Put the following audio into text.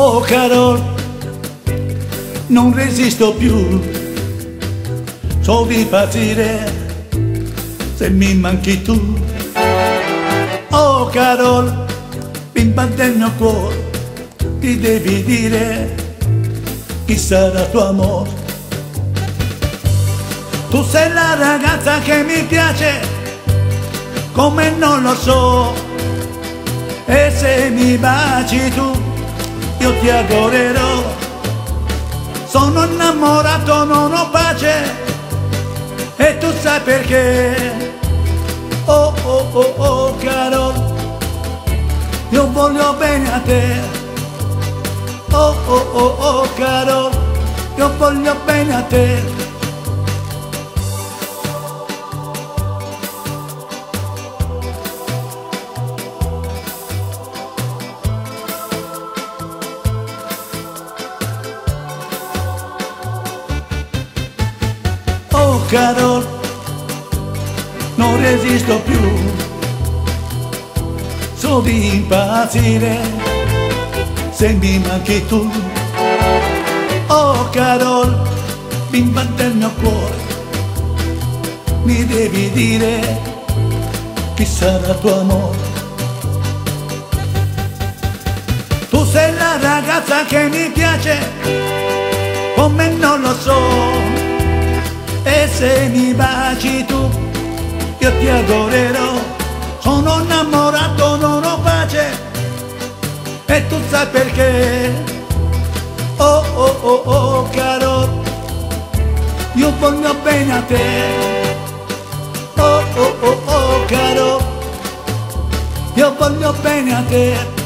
Oh Carol, non resisto più, so di partire se mi manchi tu. Oh Carol, bimba del mio cuore, ti devi dire chi sarà tuo amore. Tu sei la ragazza che mi piace, come non lo so, e se mi baci tu io ti adorerò. Sono innamorato, non ho pace e tu sai perché. Oh oh oh oh caro, io voglio bene a te. Oh oh oh oh caro, io voglio bene a te. Carol, non resisto più, so di impazzire se mi manchi tu. Oh Carol, bimba del mio cuore, mi devi dire chi sarà tuo amore. Tu sei la ragazza che mi piace, come non lo so se mi baci tu io ti adorerò. Sono innamorato non ho pace e tu sai perché. Oh oh oh oh caro io voglio bene a te. Oh oh oh oh caro io voglio bene a te